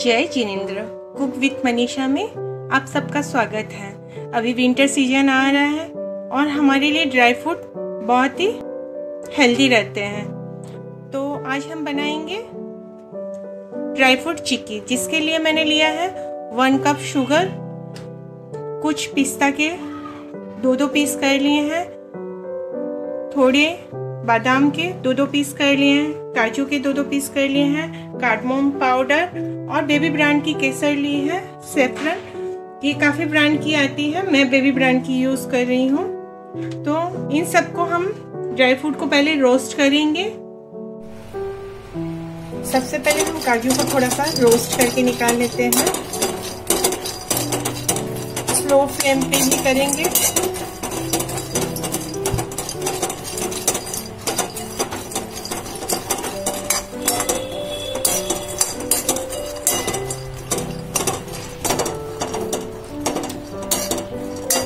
जय Jinendra. Cook with Manisha में आप सबका स्वागत है। अभी विंटर सीज़न आ रहा है और हमारे लिए ड्राई फ्रूट बहुत ही हेल्दी रहते हैं। तो आज हम बनाएँगे ड्राई फ्रूट चिक्की जिसके लिए मैंने लिया है वन कप शुगर कुछ पिस्ता के दो दो पीस कर लिए हैं, थोड़े बादाम के दो दो पीस कर लिए हैं, काजू के दो दो पीस कर लिए हैं कार्डमोम पाउडर और बेबी ब्रांड की केसर ली है सेफरन ये काफ़ी ब्रांड की आती है, मैं बेबी ब्रांड की यूज़ कर रही हूँ। तो इन सबको हम ड्राई फ्रूट को पहले रोस्ट करेंगे। सबसे पहले हम काजू को थोड़ा सा रोस्ट करके निकाल लेते हैं। स्लो फ्लेम पे ही करेंगे।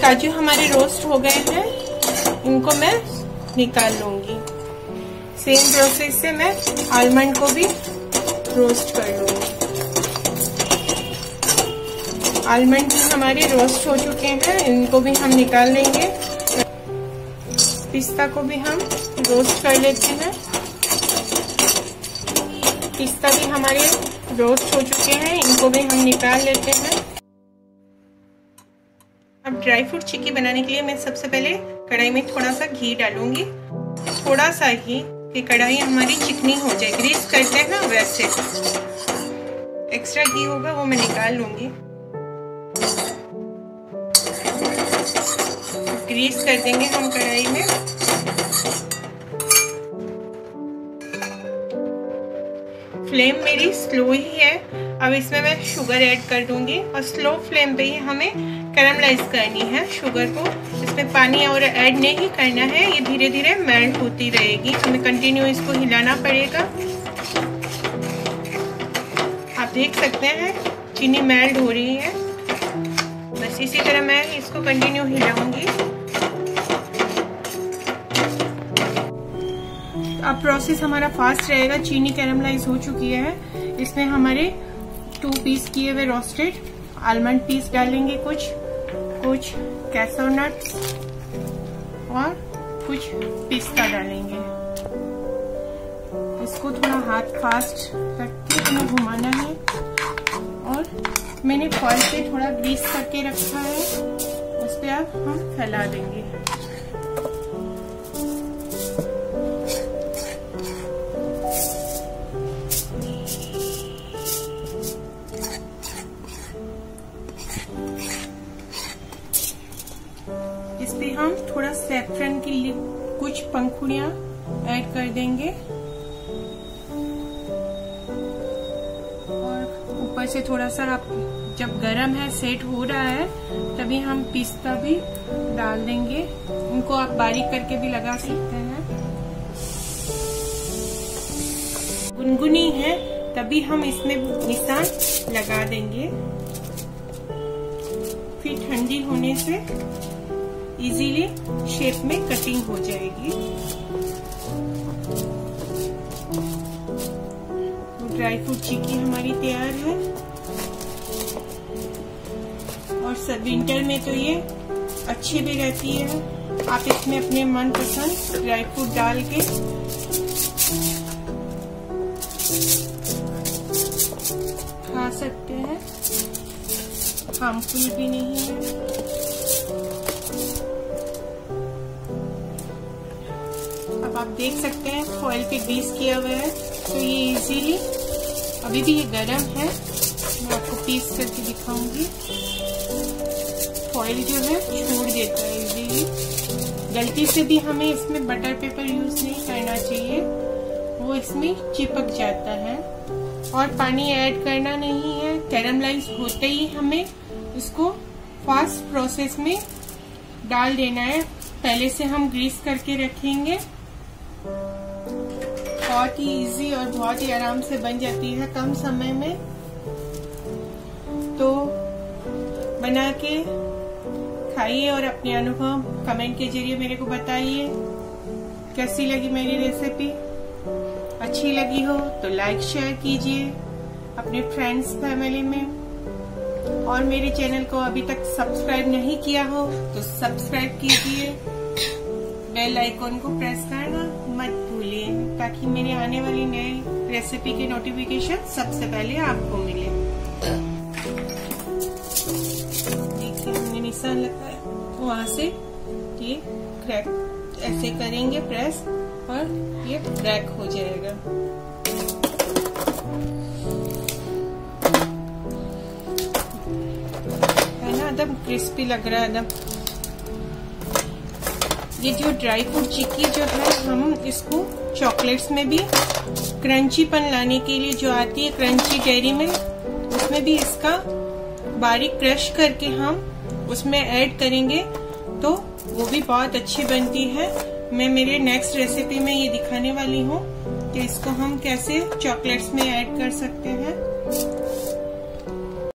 काजू हमारे रोस्ट हो गए हैं। इनको मैं निकाल लूँगी। सेम प्रोसेस से मैं आलमंड को भी रोस्ट कर लूँगी। आलमंड भी हमारे रोस्ट हो चुके हैं, इनको भी हम निकाल लेंगे। पिस्ता को भी हम रोस्ट कर लेते हैं। पिस्ता भी हमारे रोस्ट हो चुके हैं, इनको भी हम निकाल लेते हैं। अब ड्राई फ्रूट चिक्की बनाने के लिए मैं सबसे पहले कढ़ाई में थोड़ा सा घी डालूँगी। थोड़ा सा घी कि कढ़ाई हमारी चिकनी हो जाए ग्रीस करते हैं ना, वैसे। एक्स्ट्रा घी होगा, वो मैं निकाल लूँगी। ग्रीस कर देंगे हम कढ़ाई में। फ्लेम मेरी स्लो ही है। अब इसमें मैं शुगर ऐड कर दूँगी और स्लो फ्लेम पे ही हमें कैरमलाइज करनी है, शुगर को। इसमें पानी और ऐड नहीं करना है, ये धीरे धीरे मेल्ट होती रहेगी। हमें कंटिन्यू इसको हिलाना पड़ेगा। आप देख सकते हैं, चीनी मेल्ट हो रही है। बस इसी तरह मैं इसको कंटिन्यू हिलाऊँगी। अब प्रोसेस हमारा फास्ट रहेगा, चीनी कैरमलाइज हो चुकी है। इसमें हमारे टू पीस किए हुए रोस्टेड आलमंड पीस डालेंगे कुछ। कुछ कैसो नट्स और कुछ पिस्ता डालेंगे। इसको थोड़ा हाथ फास्ट करके हमें घुमाना है। और मैंने फॉल पे थोड़ा ग्रीस करके रखा है। उस पर अब हम फैला देंगे। पे हम थोड़ा सेफ्रन की लिप कुछ पंखुड़िया ऐड कर देंगे। और ऊपर से थोड़ा सा आप जब गरम है सेट हो रहा है, तभी हम पिस्ता भी डाल देंगे। उनको आप बारीक करके भी लगा सकते हैं। गुनगुनी है, तभी हम इसमें निशान लगा देंगे। फिर ठंडी होने से इजीली शेप में कटिंग हो जाएगी। ड्राई फ्रूट चिक्की हमारी तैयार है। और सब विंटर में तो ये अच्छी भी रहती है। आप इसमें अपने मनपसंद ड्राई फ्रूट डाल के खा सकते हैं। हार्मफुल भी नहीं है। अब आप देख सकते हैं फॉइल पे ग्रीस किया हुआ है। तो ये इजीली अभी भी ये गर्म है। मैं आपको पीस करके दिखाऊँगी। फॉइल जो है छोड़ देता है इजीली गलती से भी हमें इसमें बटर पेपर यूज़ नहीं करना चाहिए। वो इसमें चिपक जाता है। और पानी ऐड करना नहीं है। कैरमलाइज होते ही हमें इसको फास्ट प्रोसेस में डाल देना है। पहले से हम ग्रीस करके रखेंगे। बहुत ही इजी और बहुत ही आराम से बन जाती है कम समय में। तो बना के खाइए और अपने अनुभव कमेंट के ज़रिए मेरे को बताइए। कैसी लगी मेरी रेसिपी अच्छी लगी हो तो लाइक शेयर कीजिए अपने फ्रेंड्स फैमिली में। और मेरे चैनल को अभी तक सब्सक्राइब नहीं किया हो तो सब्सक्राइब कीजिए। बेल आइकॉन को प्रेस करना मत भूलिए, ताकि मेरे आने वाली नए रेसिपी के नोटिफिकेशन सबसे पहले आपको मिले। देखिए, हमने निशान वहाँ से ये क्रैक ऐसे करेंगे प्रेस और ये क्रैक हो जाएगा। है ना? एकदम क्रिस्पी लग रहा है एकदम ये जो ड्राई फ्रूट चिक्की जो है, हम इसको चॉकलेट्स में भी क्रंचीपन लाने के लिए जो आती है क्रंची डेयरी में, उसमें भी इसका बारीक क्रश करके हम उसमें ऐड करेंगे तो वो भी बहुत अच्छी बनती है। मैं मेरे नेक्स्ट रेसिपी में ये दिखाने वाली हूँ कि इसको हम कैसे चॉकलेट्स में ऐड कर सकते हैं।